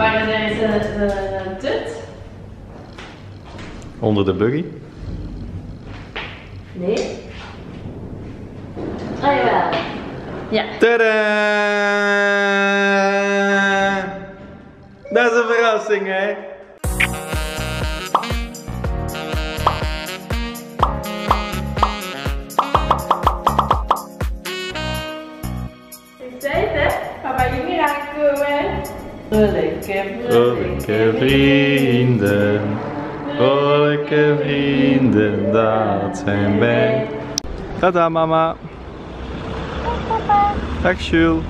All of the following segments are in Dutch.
Waar is de, de tut? Onder de buggy. Nee. Ah jawel. Ja. Tadaa! Dat is een verrassing, hè? Ik zei het hè, papa niet aankomen. Vrolijke, Vrolijke vrienden, vrolijke vrienden, dat zijn wij. Tada mama. Dag Jules.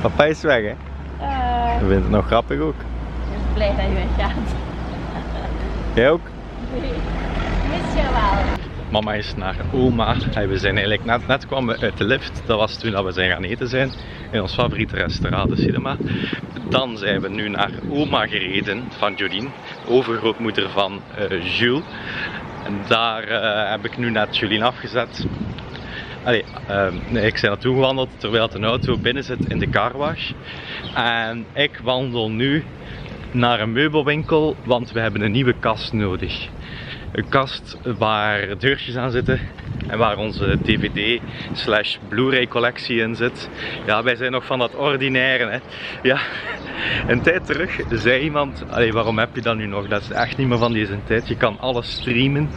Papa is weg hè? Uh, Je vindt het nog grappig ook. ik ben blij dat je weggaat. Jij ook? Nee. Mis je wel. Mama is naar oma. We zijn eigenlijk net, net kwamen we uit de lift. Dat was toen dat we zijn gaan eten zijn. In ons favoriete restaurant, de cinema. Dan zijn we nu naar oma gereden van Jolien. Overgrootmoeder van eh, Jules. En daar eh, heb ik nu net Jolien afgezet. Ehm, ik ben naartoe gewandeld terwijl de auto binnen zit in de carwash. En ik wandel nu naar een meubelwinkel, want we hebben een nieuwe kast nodig. Een kast waar deurtjes aan zitten en waar onze DVD slash Blu-ray collectie in zit. Ja, wij zijn nog van dat ordinaire. Hè. Ja, een tijd terug zei iemand, allee, waarom heb je dat nu nog? Dat is echt niet meer van deze tijd. Je kan alles streamen.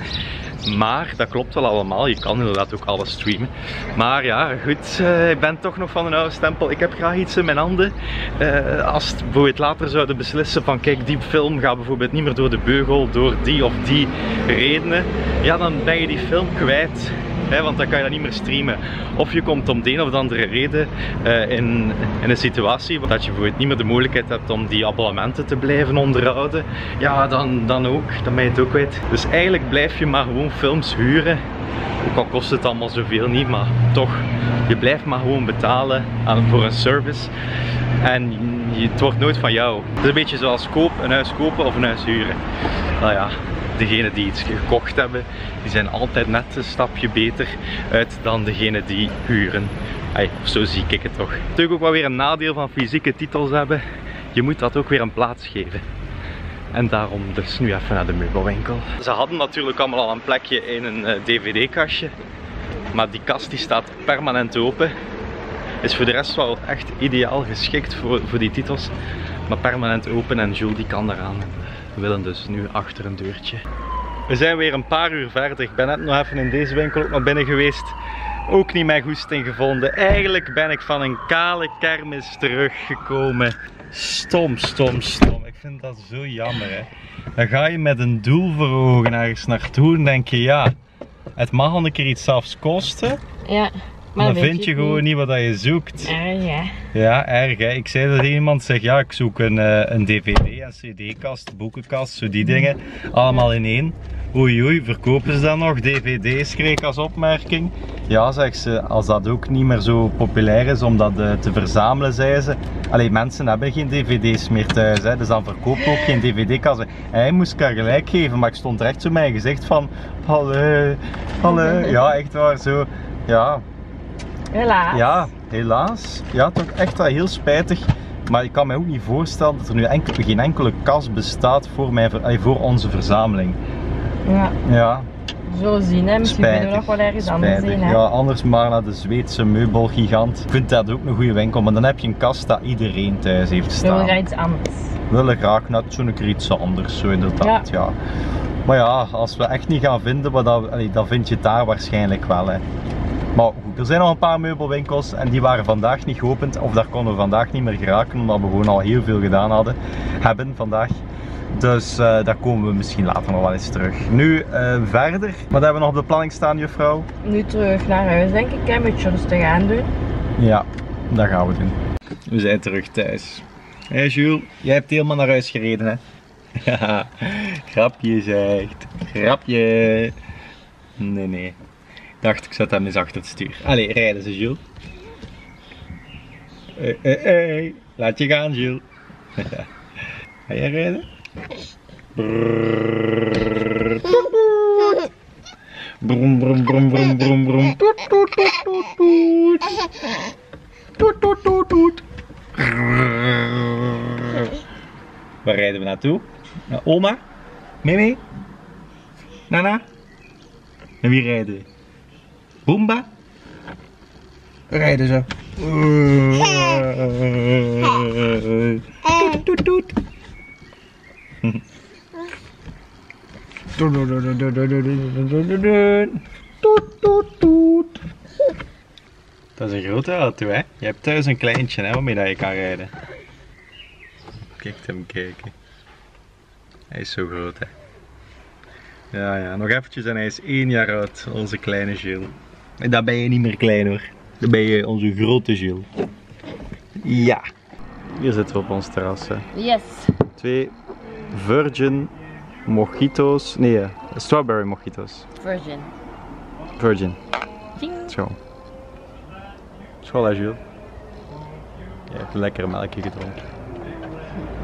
Maar dat klopt wel allemaal, je kan inderdaad ook alles streamen. Maar ja, goed, eh, ik ben toch nog van een oude stempel. Ik heb graag iets in mijn handen. Eh, als het bijvoorbeeld later zouden beslissen van kijk, die film gaat bijvoorbeeld niet meer door de beugel, door die of die redenen. Ja, dan ben je die film kwijt. Hè, want dan kan je dat niet meer streamen. Of je komt om de een of andere reden eh, in, in een situatie dat je bijvoorbeeld niet meer de mogelijkheid hebt om die abonnementen te blijven onderhouden. Ja, dan, dan ook. Dan ben je het ook kwijt. Dus eigenlijk blijf je maar gewoon films huren. Ook al kost het allemaal zoveel niet, maar toch. Je blijft maar gewoon betalen aan, voor een service. En het wordt nooit van jou. Het is een beetje zoals koop, een huis kopen of een huis huren. Nou ja, degenen die iets gekocht hebben, die zijn altijd net een stapje beter uit dan degenen die huren. Ay, zo zie ik het toch. Natuurlijk ook wel weer een nadeel van fysieke titels hebben. Je moet dat ook weer een plaats geven. En daarom dus nu even naar de meubelwinkel. Ze hadden natuurlijk allemaal al een plekje in een eh, dvd-kastje. Maar die kast die staat permanent open. Is voor de rest wel echt ideaal geschikt voor, voor die titels. Maar permanent open en Jules die kan eraan. We willen dus nu achter een deurtje. We zijn weer een paar uur verder. Ik ben net nog even in deze winkel ook nog binnen geweest. Ook niet mijn goesting gevonden. Eigenlijk ben ik van een kale kermis teruggekomen. Stom, stom, stom. Ik vind dat zo jammer hè. Dan ga je met een doel voor ogen ergens naartoe en denk je ja, het mag al een keer iets zelfs kosten. Ja. Maar dan vind je gewoon niet wat je zoekt. Ah ja. Ja, erg hè. Ik zei dat iemand zegt, ja ik zoek een, eh, een dvd, en cd-kast, boekenkast, zo die dingen. Allemaal in één. Oei oei, verkopen ze dat nog? DVD's kreeg ik als opmerking. Ja, zegt ze, als dat ook niet meer zo populair is om dat eh, te verzamelen, zei ze. Allee, mensen hebben geen dvd's meer thuis, hè, dus dan verkoop ik ook geen dvd-kast. Hij moest ik haar gelijk geven, maar ik stond recht zo mijn gezicht van, hallo, hallo. Ja, echt waar, zo. Ja, Helaas. ja, helaas. Ja, toch echt wel heel spijtig. Maar ik kan me ook niet voorstellen dat er nu enkel, geen enkele kast bestaat voor, mijn, voor onze verzameling. Ja. Ja, Zo zien hè. Misschien kunnen we nog wel ergens anders zien hè. Ja, anders maar naar de Zweedse meubelgigant. Ik vind dat ook een goede winkel, maar dan heb je een kast dat iedereen thuis heeft staan. willen iets anders. We willen graag zo'n keer iets anders, zo inderdaad. Ja. Maar ja, als we echt niet gaan vinden, maar dat, allee, dan vind je het daar waarschijnlijk wel. Hè. Maar goed, er zijn nog een paar meubelwinkels en die waren vandaag niet geopend. Of daar konden we vandaag niet meer geraken, omdat we gewoon al heel veel gedaan hadden, hebben vandaag. Dus eh, daar komen we misschien later nog wel eens terug. Nu eh, verder. Wat hebben we nog op de planning staan, juffrouw? Nu terug naar huis denk ik. hè. Een beetje rustig aan doen. Ja, dat gaan we doen. We zijn terug thuis. Hé hey Jules, jij hebt helemaal naar huis gereden hè? Ja, grapje zegt. Grapje. Nee, nee. Dacht, ik zet hem eens achter het stuur. Allee, rijden ze Jules. Hé, hé, hé. Laat je gaan Jules. Ga jij rijden? Brrrr. Brom, brom, brom, brom, brom, brom. Toet, toet, toet, toet, toet. Toet, toet, toet, toet. Waar rijden we naartoe? Naar oma? Mimi? Nana? En wie rijden we? Boomba? We rijden zo. Toet, toet, toet. Toet, toet, toet. Dat is een grote auto, hè? Je hebt thuis een kleintje, hè, waarmee dat je kan rijden. Kijk hem kijken. Hij is zo groot, hè? Ja, ja, nog eventjes en hij is één jaar oud, onze kleine Gilles. En dan ben je niet meer klein hoor. Dan ben je onze grote Gilles. Ja. Hier zitten we op ons terras, hè. Yes. Twee Virgin Mojito's. Nee, eh, strawberry Mojito's. Virgin. Virgin. Ding. Zo. School, Jules? Je hebt een lekkere melkje gedronken.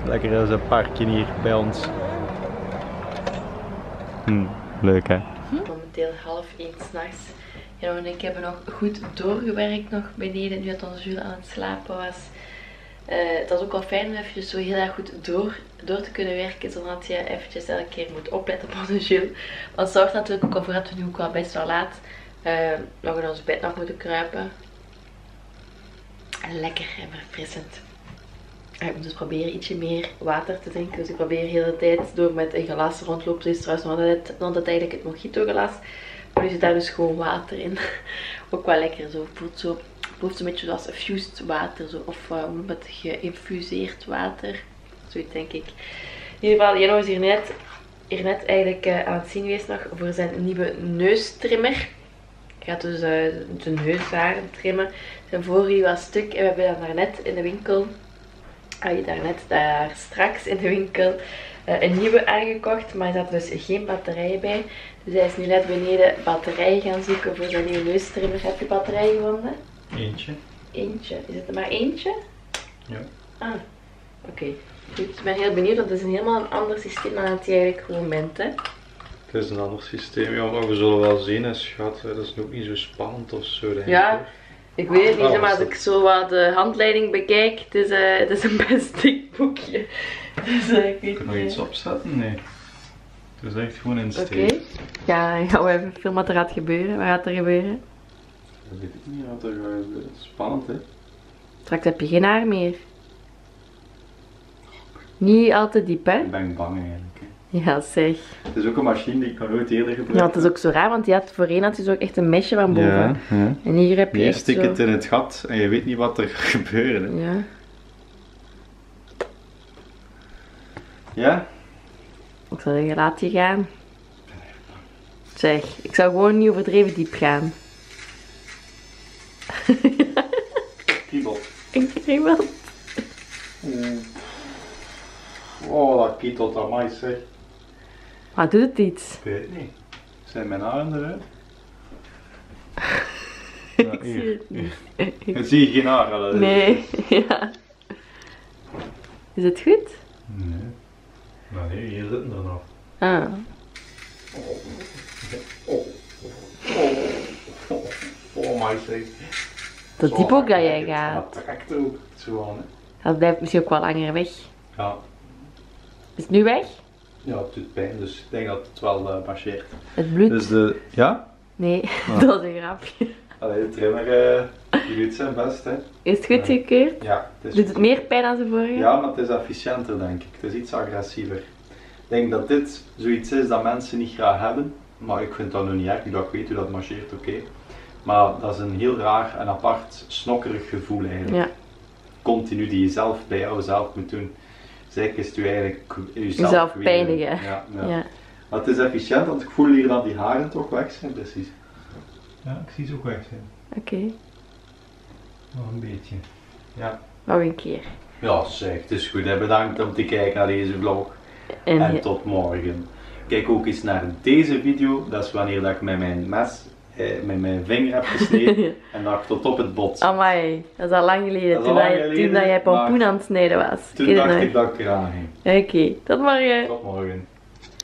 Lekker in een parkje hier bij ons. Hm, leuk hè? Momenteel half één s'nachts. Jan en ik hebben nog goed doorgewerkt nog beneden, nu dat onze Jules aan het slapen was. Eh, het was ook wel fijn om eventjes zo heel erg goed door, door te kunnen werken, zonder dat je eventjes elke keer moet opletten op onze Jules. Want zorgt natuurlijk ook al voor dat we nu ook wel best wel laat eh, nog in ons bed nog moeten kruipen. En lekker en verfrissend. Ik moet dus proberen ietsje meer water te drinken. Dus ik probeer de hele tijd door met een glas rondlopen. Zo is trouwens nog altijd, nog eigenlijk het mojito glas. Maar nu zit daar dus gewoon water in. Ook wel lekker zo. Het voelt zo, voelt zo'n beetje zoals fused water. Zo. Of uh, hoe het? Geïnfuseerd water. Zoiets denk ik. In ieder geval, Jano is hier net, hier net eigenlijk uh, aan het zien geweest nog voor zijn nieuwe neustrimmer. Gaat dus uh, de neusharen trimmen. Zijn vorige was stuk en we hebben dat daarnet in de winkel had je daarnet daar straks in de winkel een nieuwe aangekocht, maar er zat dus geen batterij bij. Dus hij is nu net beneden batterijen gaan zoeken voor zijn nieuwe neustrimmer. Heb je batterij gevonden? Eentje. Eentje. Is het er maar eentje? Ja. Ah, oké. Goed, ik ben heel benieuwd, want het is een helemaal een ander systeem dan het je eigenlijk gewoon bent, hè? Het is een ander systeem, ja, maar we zullen wel zien, schat. Dat is ook niet zo spannend of zo, denk ik. Ja. hoor. Ik weet het niet, Oh, maar als ik zo wat de handleiding bekijk, het is, eh, het is een best dik boekje. Dus eh, ik weet nog niet. iets opzetten? Nee. Het is echt gewoon in Oké. steen. Ja, gaan we even filmen wat er gaat gebeuren. Wat gaat er gebeuren? Ik weet niet wat er gaat gebeuren. Spannend, hè? Straks heb je geen haar meer. Niet al te diep, hè? Ik ben bang eigenlijk. Hè. Ja, zeg. Het is ook een machine die ik nog nooit eerder gebruikt Ja, het is ook zo raar, want die had, voorheen had hij zo echt een mesje van boven. Ja, ja. En hier heb je Je stikt zo... het in het gat en je weet niet wat er gaat gebeuren. Hè. Ja. Ja? Ik zou zeggen, laat je gaan. Zeg, ik zou gewoon niet overdreven diep gaan. Kiebel. Een kriebel. Oh, dat kietelt aan mij zeg. Maar doet het iets? Ik weet het niet. Zijn mijn haren eruit? Ik zie het niet. Je zie je geen haren. dat Nee, ja. Is het goed? Nee. Maar nee, hier zitten er nog. Ah. Oh, my zeg. Dat diep ook dat jij Dat gaat. trekt ook zo aan, hè. Dat blijft misschien ook wel langer weg. Ja. Is het nu weg? Ja, het doet pijn, dus ik denk dat het wel uh, marcheert. Het bloed? Dus de, ja? Nee, Ah. dat is een grapje. Allee, de trimmer, uh, die doet zijn best, hè. Is het goed gekeurd? Ja, het is Doet het meer pijn dan de vorige? Ja, maar het is efficiënter, denk ik. Het is iets agressiever. Ik denk dat dit zoiets is dat mensen niet graag hebben. Maar ik vind dat nu niet erg, ik dacht, weet hoe dat marcheert, oké. Maar dat is een heel raar en apart snokkerig gevoel eigenlijk. Ja. Continu die je zelf bij jouzelf moet doen. Is het je eigenlijk jezelf, pijnigen. Ja, ja. Ja. Maar het is efficiënt, want ik voel hier dat die haren toch weg zijn, precies. Ja, ik zie ze ook weg zijn. Oké, Nog een beetje. Ja. nog een keer. Ja, zeg, het is goed. Hè. Bedankt om te kijken naar deze vlog. En, En tot morgen. Kijk ook eens naar deze video. Dat is wanneer dat ik met mijn mes, eh, met mijn vinger heb gesneden. en dat ik tot op het bot. zat. Amai, dat is al lang geleden. Dat Toen, al dat lang je, geleden, toen dat jij pompoen aan het snijden was. Toen het dacht nog. ik dat ik eraan ging. Oké, tot morgen. Tot morgen.